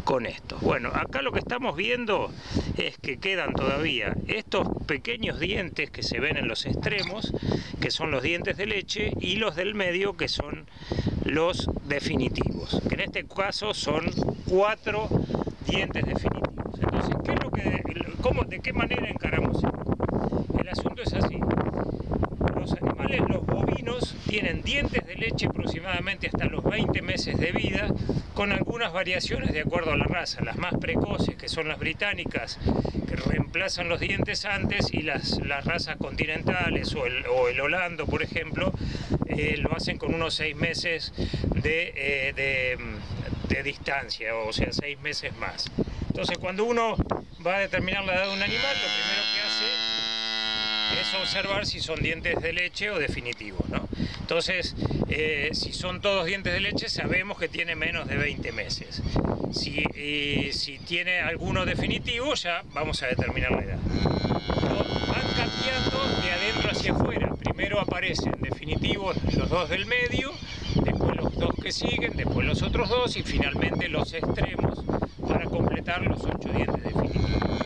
con esto. Bueno, acá lo que estamos viendo es que quedan todavía estos pequeños dientes que se ven en los extremos, que son los dientes de leche, y los del medio, que son los definitivos, en este caso son cuatro dientes definitivos. Entonces, ¿qué es lo que, cómo, ¿de qué manera encaramos esto? El asunto es así. Los animales, los bovinos, tienen dientes de leche aproximadamente hasta los 20 meses de vida, con algunas variaciones de acuerdo a la raza. Las más precoces, que son las británicas, que reemplazan los dientes antes, y las, las razas continentales o el, o el holando, por ejemplo, eh, lo hacen con unos 6 meses de, eh, de, de distancia, o sea, 6 meses más. Entonces, cuando uno va a determinar la edad de un animal, lo primero que hace es observar si son dientes de leche o definitivos. ¿no? Entonces, eh, si son todos dientes de leche, sabemos que tiene menos de 20 meses. Si, y si tiene alguno definitivo, ya vamos a determinar la edad. Van cambiando de adentro hacia afuera. Primero aparecen definitivos los dos del medio, después los dos que siguen, después los otros dos y finalmente los extremos para completar los ocho dientes definitivos.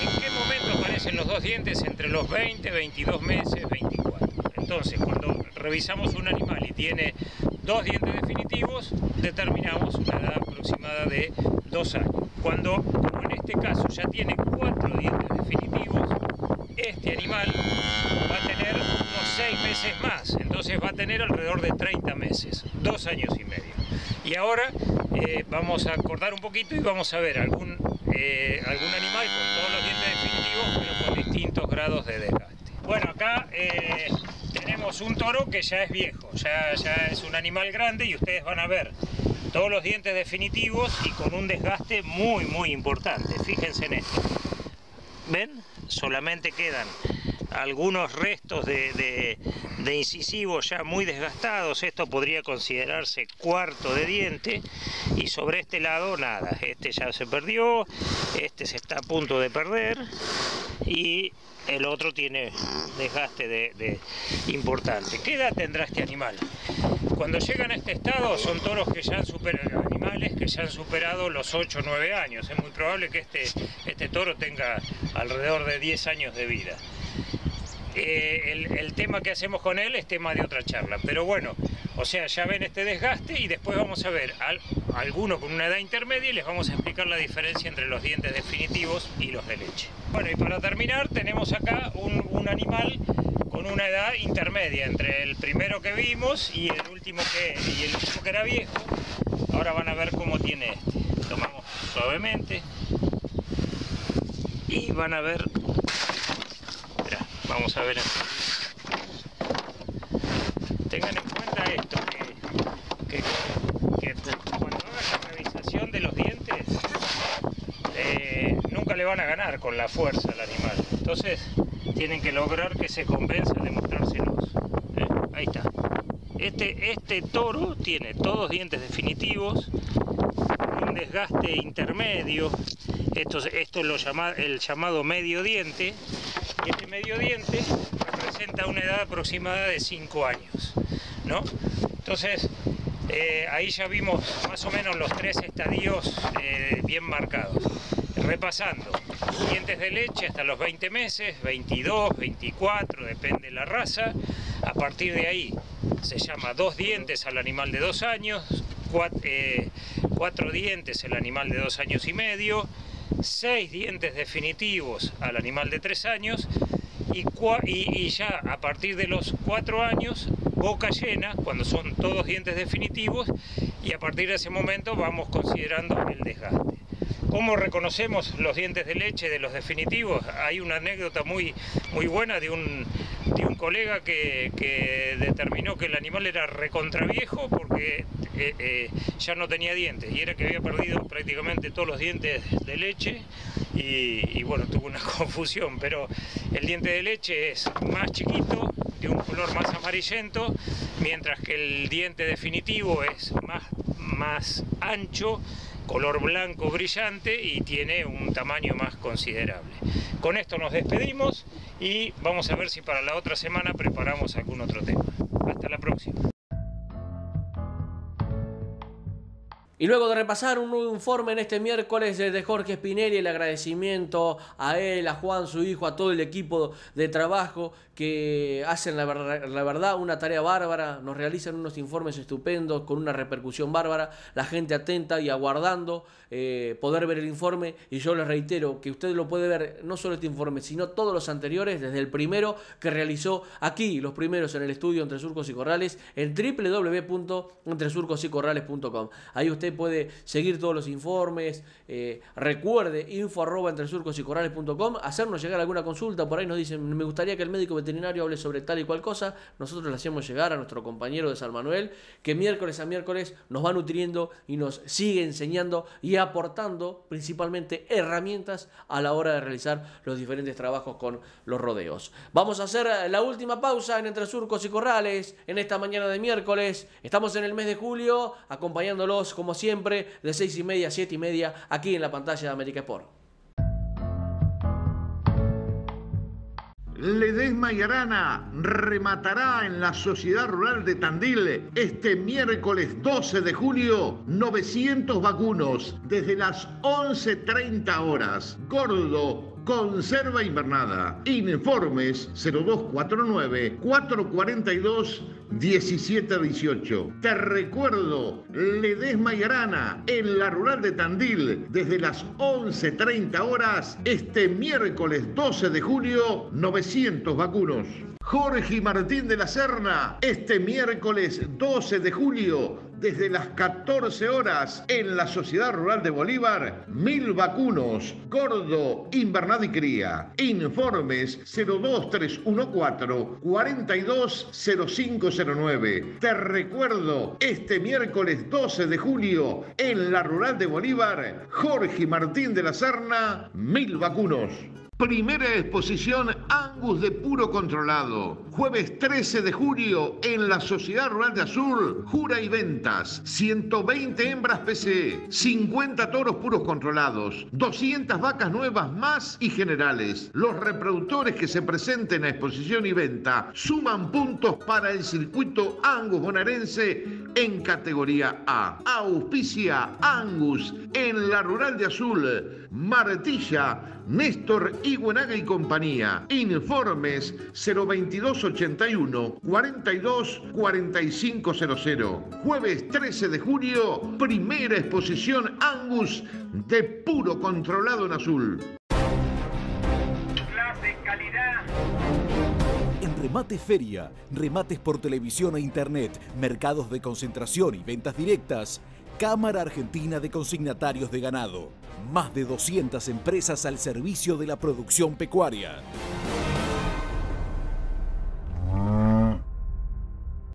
¿En qué momento aparecen los dos dientes? Entre los 20, 22 meses, 24. Entonces, cuando revisamos un animal y tiene dos dientes definitivos, determinamos una edad aproximada de dos años. Cuando, como en este caso, ya tiene cuatro dientes definitivos, este animal va a tener unos seis meses más, entonces va a tener alrededor de 30 meses, dos años y medio. Y ahora eh, vamos a cortar un poquito y vamos a ver algún, eh, algún animal con todos los dientes definitivos, pero con distintos grados de desgaste. Bueno, acá eh, tenemos un toro que ya es viejo, ya, ya es un animal grande y ustedes van a ver todos los dientes definitivos y con un desgaste muy, muy importante. Fíjense en esto. ¿Ven? Solamente quedan algunos restos de, de, de, incisivos ya muy desgastados. Esto podría considerarse cuarto de diente. Y sobre este lado nada. Este ya se perdió. Este se está a punto de perder. Y el otro tiene desgaste de, de importante. ¿Qué edad tendrá este animal? Cuando llegan a este estado son toros que ya han superado, animales que ya han superado los 8 o 9 años. Es muy probable que este, este toro tenga alrededor de 10 años de vida. Eh, el, tema que hacemos con él es tema de otra charla. Pero bueno, o sea, ya ven este desgaste y después vamos a ver al, alguno con una edad intermedia y les vamos a explicar la diferencia entre los dientes definitivos y los de leche. Bueno, y para terminar tenemos acá un, un animal con una edad intermedia entre el primero que vimos y el último que, y el último que era viejo. Ahora van a ver cómo tiene este. Tomamos suavemente y van a ver Vamos a ver. Tengan en cuenta esto, que, que, que cuando hagan la revisación de los dientes, eh, nunca le van a ganar con la fuerza al animal. Entonces, tienen que lograr que se convenza de mostrárselos. ¿eh? Ahí está. Este, este toro tiene todos dientes definitivos, un desgaste intermedio, esto, esto es lo llama, el llamado medio diente, este medio diente representa una edad aproximada de 5 años, ¿no? Entonces, eh, ahí ya vimos más o menos los tres estadios eh, bien marcados. Repasando, dientes de leche hasta los 20 meses, 22, 24, depende de la raza. A partir de ahí se llama dos dientes al animal de dos años, eh, cuatro dientes el animal de dos años y medio, seis dientes definitivos al animal de tres años y, y, ya a partir de los cuatro años boca llena cuando son todos dientes definitivos y a partir de ese momento vamos considerando el desgaste. ¿Cómo reconocemos los dientes de leche de los definitivos? Hay una anécdota muy, muy buena de un, de un colega que, que, determinó que el animal era recontraviejo porque eh, eh, ya no tenía dientes y era que había perdido prácticamente todos los dientes de leche y, y bueno, tuvo una confusión, pero el diente de leche es más chiquito, de un color más amarillento, mientras que el diente definitivo es más, más ancho, color blanco brillante y tiene un tamaño más considerable. Con esto nos despedimos y vamos a ver si para la otra semana preparamos algún otro tema. Hasta la próxima. Y luego de repasar un nuevo informe en este miércoles de Jorge Spinelli, el agradecimiento a él, a Juan, su hijo, a todo el equipo de trabajo que hacen la, verdad una tarea bárbara, nos realizan unos informes estupendos con una repercusión bárbara, la gente atenta y aguardando eh, poder ver el informe y yo les reitero que usted lo puede ver no solo este informe, sino todos los anteriores, desde el primero que realizó aquí, los primeros en el estudio Entre Surcos y Corrales, en www.entresurcosycorrales.com. Ahí usted puede seguir todos los informes, eh, recuerde info arroba entre y corrales.com, hacernos llegar alguna consulta, por ahí nos dicen, me gustaría que el médico veterinario hable sobre tal y cual cosa, nosotros le hacemos llegar a nuestro compañero de San Manuel, que miércoles a miércoles nos va nutriendo y nos sigue enseñando y aportando principalmente herramientas a la hora de realizar los diferentes trabajos con los rodeos. Vamos a hacer la última pausa en Entre Surcos y Corrales en esta mañana de miércoles. Estamos en el mes de julio, acompañándolos como siempre de seis y media a siete y media aquí en la pantalla de América Sport. Ledesma y Arana rematará en la Sociedad Rural de Tandil este miércoles 12 de julio 900 vacunos desde las 11.30 horas. Gordo Conserva Invernada. Informes 0249 442 1718. Te recuerdo, Ledesma y Arana en la rural de Tandil desde las 11.30 horas este miércoles 12 de julio 900 vacunos. Jorge Martín de la Serna este miércoles 12 de julio desde las 14 horas en la Sociedad Rural de Bolívar, mil vacunos, gordo, invernada y cría. Informes 02314 420509. Te recuerdo, este miércoles 12 de julio en la Rural de Bolívar, Jorge Martín de la Serna, mil vacunos. Primera exposición Angus de puro controlado. Jueves 13 de julio en la Sociedad Rural de Azul, jura y ventas. 120 hembras PC, 50 toros puros controlados, 200 vacas nuevas más y generales. Los reproductores que se presenten a exposición y venta suman puntos para el circuito Angus bonaerense en categoría A. Auspicia Angus en la Rural de Azul, Martilla Néstor Iguenaga y compañía. Informes 02281 42 4500. Jueves 13 de julio, primera exposición Angus de puro controlado en azul. Clase, calidad. En Remate Feria, remates por televisión e internet, mercados de concentración y ventas directas, Cámara Argentina de Consignatarios de Ganado. Más de 200 empresas al servicio de la producción pecuaria.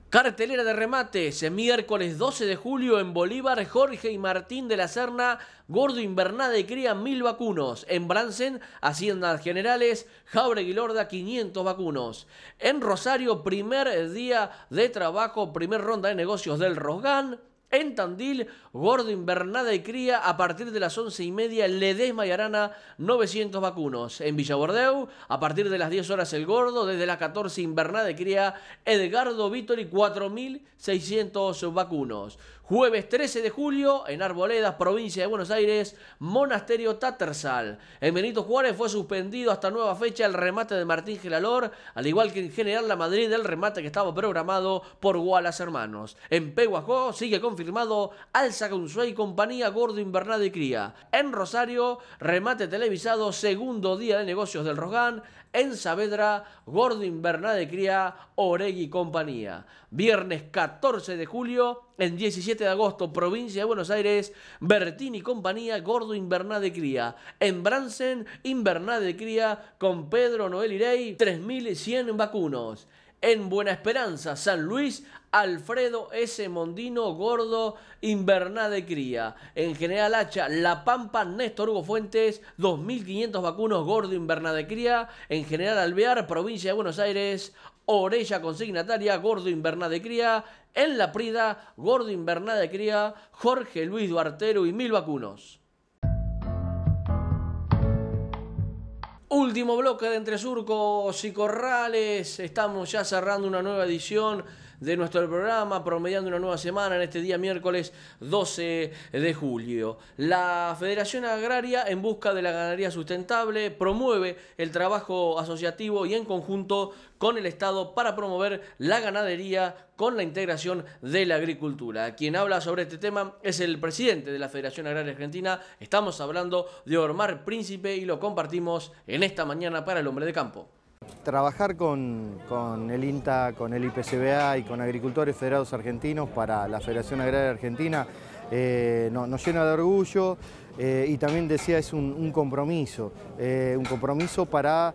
Cartelera de remates, miércoles 12 de julio en Bolívar, Jorge y Martín de la Serna, Gordo Invernada y Cría mil vacunos. En Bransen, Haciendas Generales, Jauregui Lorda 500 vacunos. En Rosario, primer día de trabajo, primer ronda de negocios del Rosgan. En Tandil, Gordo Invernada y Cría, a partir de las once y media, Ledesma y Arana, 900 vacunos. En Villabordeu, a partir de las 10 horas, El Gordo, desde las 14, Invernada y Cría, Edgardo Vítori, 4.600 vacunos. Jueves 13 de julio, en Arboledas, provincia de Buenos Aires, Monasterio Tattersall. En Benito Juárez fue suspendido hasta nueva fecha el remate de Martín Gelalor, al igual que en General La Madrid el remate que estaba programado por Wallace Hermanos. En Peguajó sigue confirmado Alza Consuey y compañía Gordo Invernada y Cría. En Rosario, remate televisado, segundo día de negocios del Rogán en Saavedra, Gordo Invernada de Cría, Oregui y compañía. Viernes 14 de julio, en 17 de agosto, provincia de Buenos Aires, Bertini compañía, Gordo Invernada de Cría. En Bransen, Invernada de Cría, con Pedro Noel Irey, 3.100 vacunos. En Buena Esperanza, San Luis, Alfredo S. Mondino, Gordo, Invernada de Cría. En General Hacha, La Pampa, Néstor Hugo Fuentes, 2.500 vacunos, Gordo, Invernada de Cría. En General Alvear, provincia de Buenos Aires, Orella Consignataria, Gordo Invernada de Cría, en La Prida, Gordo Invernada de Cría, Jorge Luis Duartero y Mil Vacunos. Último bloque de Entre Surcos y Corrales. Estamos ya cerrando una nueva edición de nuestro programa, promediando una nueva semana en este día miércoles 12 de julio. La Federación Agraria, en busca de la ganadería sustentable, promueve el trabajo asociativo y en conjunto con el Estado para promover la ganadería con la integración de la agricultura. Quien habla sobre este tema es el presidente de la Federación Agraria Argentina. Estamos hablando de Ormar Príncipe y lo compartimos en esta mañana para el hombre de campo. Trabajar con, el INTA, con el IPCBA y con agricultores federados argentinos para la Federación Agraria Argentina eh, nos, llena de orgullo eh, y también decía es un, compromiso, eh, un compromiso para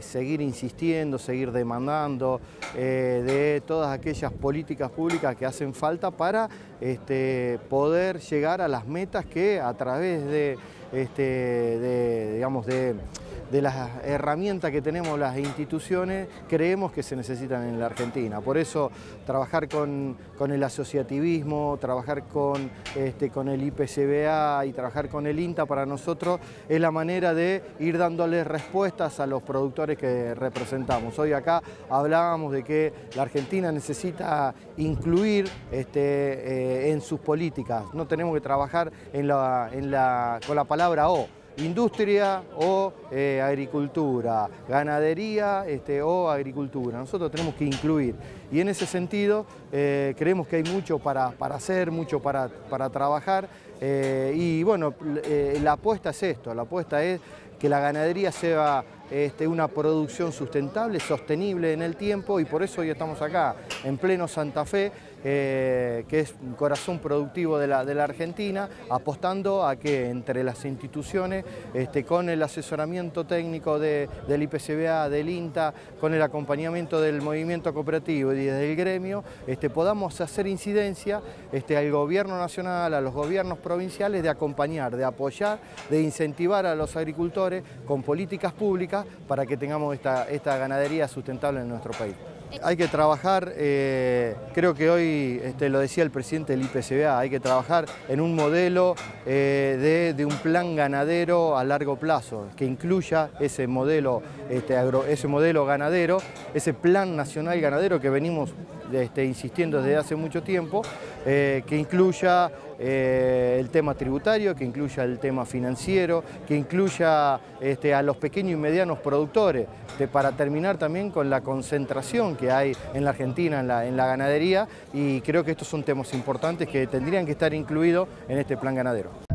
seguir insistiendo, seguir demandando de todas aquellas políticas públicas que hacen falta para este, poder llegar a las metas que a través de, este, digamos, de de las herramientas que tenemos las instituciones creemos que se necesitan en la Argentina. Por eso trabajar con, el asociativismo, trabajar con, este, con el IPCBA y trabajar con el INTA para nosotros es la manera de ir dándoles respuestas a los productores que representamos. Hoy acá hablábamos de que la Argentina necesita incluir este, eh, en sus políticas, no tenemos que trabajar en la, en la, con la palabra O industria o eh, agricultura, ganadería este, o agricultura. Nosotros tenemos que incluir. Y en ese sentido eh, creemos que hay mucho para, hacer, mucho para, trabajar. Eh, y bueno, la apuesta es esto, la apuesta es que la ganadería sea este, una producción sustentable, sostenible en el tiempo y por eso hoy estamos acá, en pleno Santa Fe, eh, que es un corazón productivo de la, Argentina, apostando a que entre las instituciones, este, con el asesoramiento técnico del IPCBA, del INTA, con el acompañamiento del movimiento cooperativo y del gremio, este, podamos hacer incidencia este, al gobierno nacional, a los gobiernos provinciales, de acompañar, de apoyar, de incentivar a los agricultores con políticas públicas para que tengamos esta ganadería sustentable en nuestro país. Hay que trabajar, eh, creo que hoy este, lo decía el presidente del IPCBA, hay que trabajar en un modelo eh, de, un plan ganadero a largo plazo, que incluya ese modelo, este, ese modelo ganadero, ese plan nacional ganadero que venimos este, insistiendo desde hace mucho tiempo, eh, que incluya eh, el tema tributario, que incluya el tema financiero, que incluya este, a los pequeños y medianos productores, para terminar también con la concentración que hay en la Argentina en la ganadería y creo que estos son temas importantes que tendrían que estar incluidos en este plan ganadero.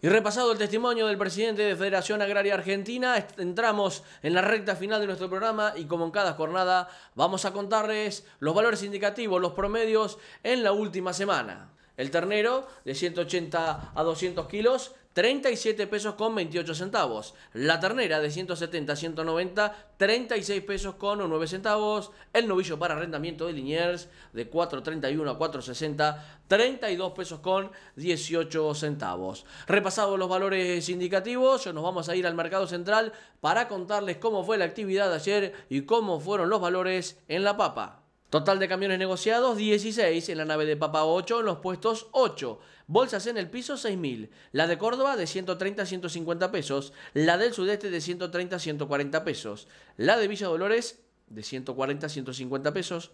Y repasado el testimonio del presidente de Federación Agraria Argentina, entramos en la recta final de nuestro programa y como en cada jornada vamos a contarles los valores indicativos, los promedios en la última semana. El ternero de 180 a 200 kilos 37 pesos con 28 centavos. La ternera de 170 a 190, 36 pesos con 9 centavos. El novillo para arrendamiento de Liniers de 4.31 a 4.60, 32 pesos con 18 centavos. Repasados los valores indicativos, nos vamos a ir al mercado central para contarles cómo fue la actividad de ayer y cómo fueron los valores en la papa. Total de camiones negociados 16 en la nave de Papa 8 en los puestos 8. Bolsas en el piso 6.000. La de Córdoba de 130 a 150 pesos. La del sudeste de 130 a 140 pesos. La de Villa Dolores de 140 a 150 pesos.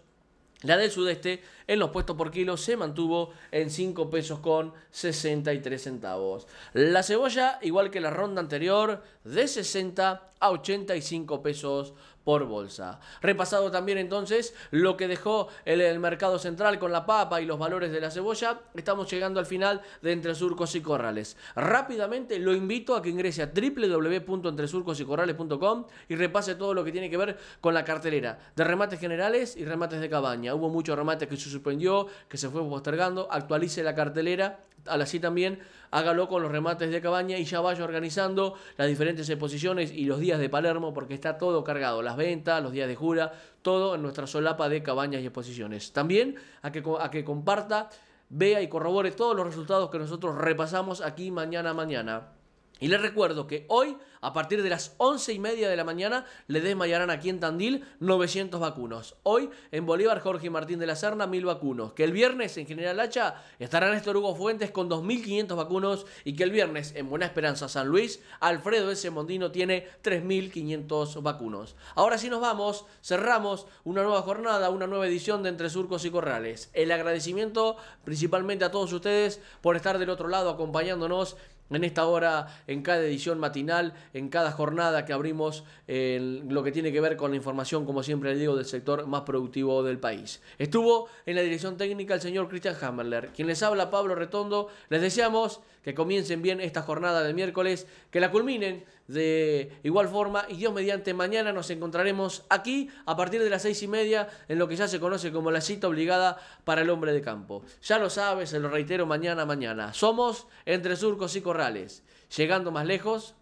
La del sudeste en los puestos por kilo se mantuvo en 5 pesos con 63 centavos. La cebolla, igual que la ronda anterior, de 60 a 85 pesos por bolsa. Repasado también entonces lo que dejó el, mercado central con la papa y los valores de la cebolla, estamos llegando al final de Entre Surcos y Corrales. Rápidamente lo invito a que ingrese a www.entresurcosycorrales.com y repase todo lo que tiene que ver con la cartelera de remates generales y remates de cabaña. Hubo muchos remates que se suspendió, que se fue postergando, actualice la cartelera así también hágalo con los remates de cabaña y ya vaya organizando las diferentes exposiciones y los días de Palermo porque está todo cargado, las ventas, los días de jura, todo en nuestra solapa de cabañas y exposiciones. También a que, a que comparta, vea y corrobore todos los resultados que nosotros repasamos aquí mañana mañana. Y les recuerdo que hoy, a partir de las once y media de la mañana, le desmayarán aquí en Tandil 900 vacunos. Hoy, en Bolívar, Jorge Martín de la Serna, 1000 vacunos. Que el viernes, en General Hacha, estará Néstor Hugo Fuentes con 2500 vacunos. Y que el viernes, en Buena Esperanza, San Luis, Alfredo S. Mondino tiene 3500 vacunos. Ahora sí nos vamos, cerramos una nueva jornada, una nueva edición de Entre Surcos y Corrales. El agradecimiento principalmente a todos ustedes por estar del otro lado acompañándonos en esta hora, en cada edición matinal, en cada jornada que abrimos en lo que tiene que ver con la información, como siempre le digo, del sector más productivo del país. Estuvo en la dirección técnica el señor Christian Hammerler, quien les habla Pablo Retondo. Les deseamos que comiencen bien esta jornada de miércoles, que la culminen de igual forma y Dios mediante mañana nos encontraremos aquí a partir de las seis y media en lo que ya se conoce como la cita obligada para el hombre de campo. Ya lo sabes, se lo reitero mañana, mañana. Somos entre surcos y corrales, llegando más lejos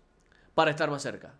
para estar más cerca.